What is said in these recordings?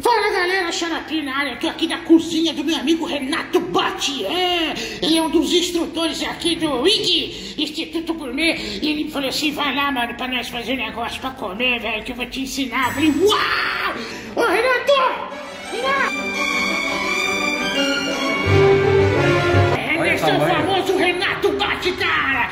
Fala galera, Xarapi na área, tô aqui da cozinha do meu amigo Renato Batti, é, ele é um dos instrutores aqui do IG, Instituto Gourmet, e ele falou assim, vai lá mano, pra nós fazer um negócio pra comer, velho, que eu vou te ensinar, eu falei, uau, ô Renato, Renato, é, esse é o famoso Renato Batti, cara,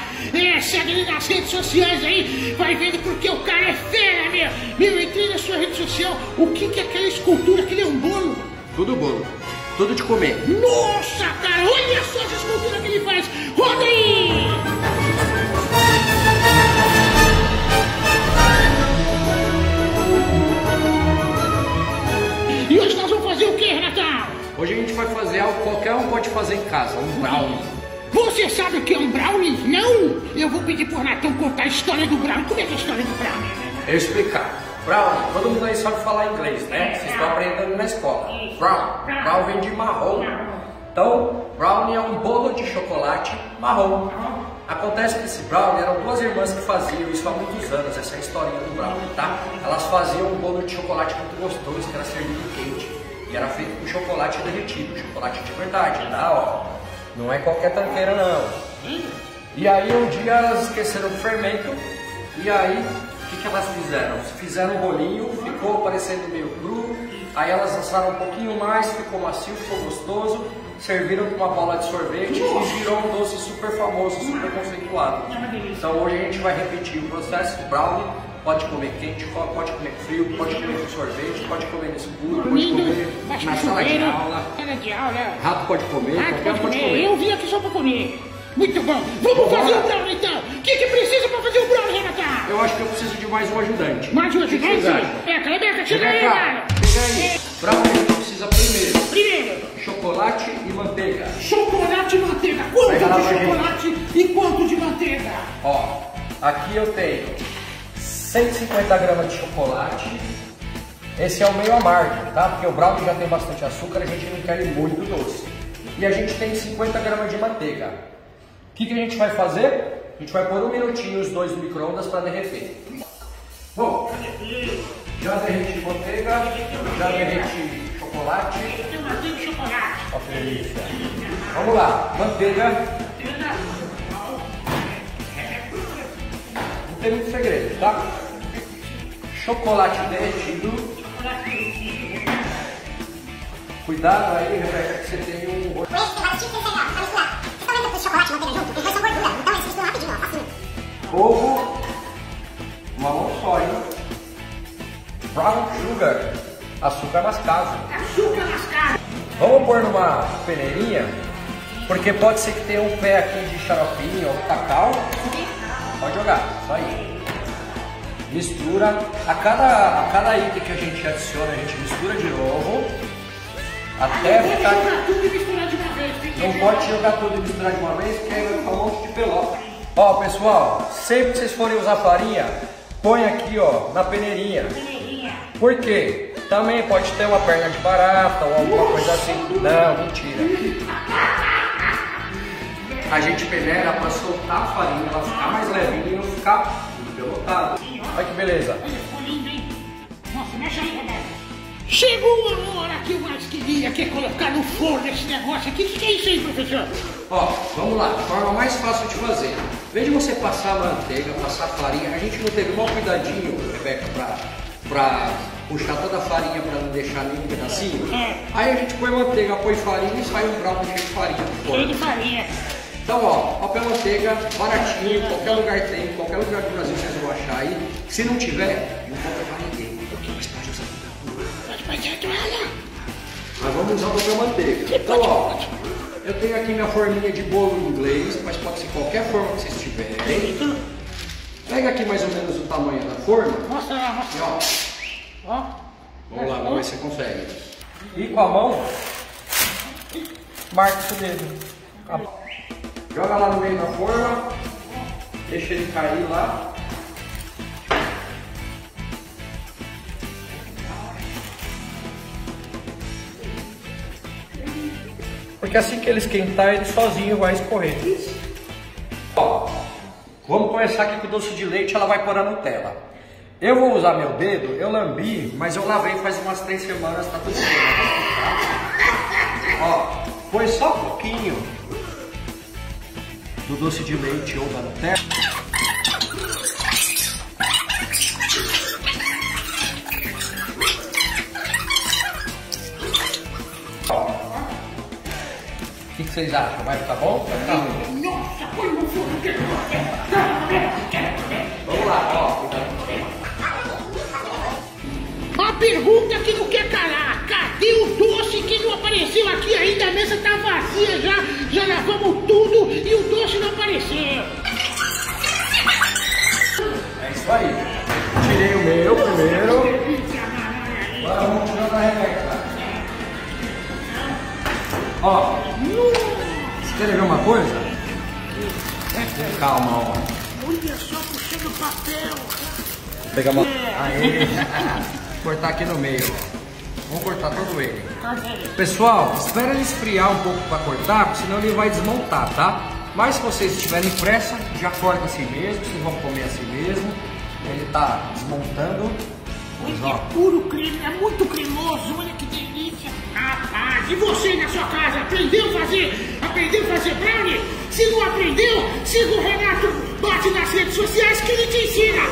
segue ele nas redes sociais aí, vai vendo porque o cara é fera, meu, meu, eu entrei na sua rede social, o que que é aquela escultura, aquele é um bolo? Tudo bolo. Tudo de comer. Nossa, cara, olha só essa escultura que ele faz! Roda aí! E hoje nós vamos fazer o que, Renatão? Hoje a gente vai fazer algo que qualquer um pode fazer em casa, um brownie. Você sabe o que é um brownie? Não? Eu vou pedir pro Renatão contar a história do brownie. Como é que é a história do brownie? Eu explicar. Brownie, todo mundo aí sabe falar inglês, né? Vocês estão aprendendo na escola. Brown. Brown vem de marrom. Então, brownie é um bolo de chocolate marrom. Acontece que esse brownie eram duas irmãs que faziam isso há muitos anos, essa é a historinha do brownie, tá? Elas faziam um bolo de chocolate muito gostoso, que era servido quente. E era feito com chocolate derretido, chocolate de verdade, tá? Ó. Não é qualquer tanqueira não. E aí um dia elas esqueceram do fermento e aí o que, que elas fizeram? Fizeram um bolinho, ficou parecendo meio cru, aí elas assaram um pouquinho mais, ficou macio, ficou gostoso, serviram com uma bola de sorvete e virou um doce super famoso, super conceituado. Então hoje a gente vai repetir o processo brownie, pode comer quente, pode comer frio, pode comer com sorvete, pode comer no escuro, pode comer na sala de aula, sala de aula. rato pode comer, um pode comer. comer. Eu vim aqui só pra comer. Muito bom. Vamos fazer o brownie então. O que, que precisa pra fazer o brownie, Renatão? Eu acho que eu preciso de mais um ajudante. Mais um ajudante? vocês acham? Beca, Beca, chega aí, mano. chega aí. Brownie precisa primeiro Primeiro, chocolate e manteiga. chocolate e manteiga. Quanto de chocolate e quanto de manteiga? Ó, aqui eu tenho 150 gramas de chocolate. Esse é o meio amargo, tá? Porque o brownie já tem bastante açúcar, a gente não quer muito doce. E a gente tem 50 gramas de manteiga. O que, que a gente vai fazer? A gente vai pôr um minutinho os dois no micro-ondas para derreter. Bom, já derreti manteiga, já derreti chocolate. Ó que delícia. Vamos lá, manteiga. Tem muito segredo, tá? Chocolate derretido. Cuidado aí, Rebeca, que você tem um. Ovo. Uma mão só, hein? Brown sugar. Açúcar mascavo. Açúcar mascavo. Vamos pôr numa peneirinha, porque pode ser que tenha um pé aqui de xaropinho ou cacau. Pode jogar, só aí. Mistura. A cada, a cada item que a gente adiciona, a gente mistura de novo. Até ficar. jogar tudo e misturar de uma vez. tem Não pode jogar tudo e misturar de uma vez, porque aí vai ficar um monte de pelota. Ó, pessoal, sempre que vocês forem usar farinha, põe aqui, ó, na peneirinha. Por quê? Também pode ter uma perna de barata ou alguma coisa assim. Não, mentira. A gente peneira para soltar a farinha, ela ficar mais levinha e não ficar tudo pelotado. Olha que beleza. Olha, ficou lindo, hein? Nossa, mexe aí, Rebeca. Chegou a hora que eu mais queria, que é colocar no forno esse negócio aqui. O que é isso aí, professor? Ó, vamos lá, a forma mais fácil de fazer. Em vez de você passar manteiga, passar farinha, a gente não teve maior cuidadinho, Rebeca, pra, pra puxar toda a farinha pra não deixar nenhum pedacinho. É. Aí a gente põe manteiga, põe farinha e sai um brownie cheio de farinha Cheio forno. de farinha. Então, ó, papel manteiga, baratinho, qualquer lugar tem, qualquer lugar do Brasil vocês vão achar aí. Se não tiver, não compra pra ninguém. Mas pode usar Pode toalha. Mas vamos usar o papel manteiga. Então, ó, eu tenho aqui minha forminha de bolo inglês, mas pode ser qualquer forma que vocês tiverem. Pega aqui mais ou menos o tamanho da forma e ó, Ó. vamos lá, vamos ver se você consegue. E com a mão, marca o dedo. Joga lá no meio da forma, deixa ele cair lá. Porque assim que ele esquentar, ele sozinho vai escorrer. Ó, vamos começar aqui com o doce de leite, ela vai pôr a Nutella. Eu vou usar meu dedo, eu lambi, mas eu lavei faz umas três semanas, tá tudo bem. Ó, foi só um pouquinho do doce de leite ou da Nutella. O que, que vocês acham? Vai ficar bom? Vai ficar ruim? Nossa, põe no forno que Vamos lá, ó. A pergunta que não quer calar, cadê o doce que não apareceu aqui ainda? A mesa tá vazia já, já lavamos tudo e o doce não apareceu. É isso aí. Tirei o meu primeiro. Agora vamos tirar da Rebeca. Ó, você quer ver uma coisa? Calma, ó. Olha só puxando papel. Vou pegar uma. Aí. cortar aqui no meio. Vamos cortar todo ele. Pessoal, espera ele esfriar um pouco para cortar, porque senão ele vai desmontar, tá? Mas se vocês estiverem pressa, já corta assim mesmo, vocês vão comer assim mesmo. Ele tá desmontando. Olha Mas, que puro creme, é muito cremoso, olha que delícia. Rapaz, e você na sua casa, aprendeu a fazer, aprendeu a fazer brownie? Se não aprendeu, siga o Renato Bate nas redes sociais que ele te ensina.